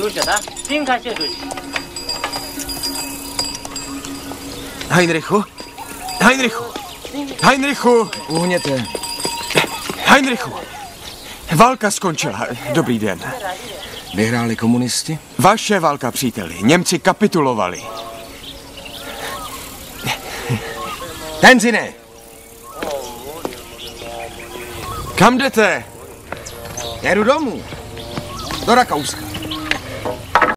Duże, tak? Tinka się duże. Heinrichu? Heinrichu! Heinrichu! Uhněte. Heinrichu! Válka skončila. Dobrý den. Vyhráli komunisti? Vaše válka, příteli. Němci kapitulovali. Tenzine! Kam jdete? Jedu domů. Do Rakouska.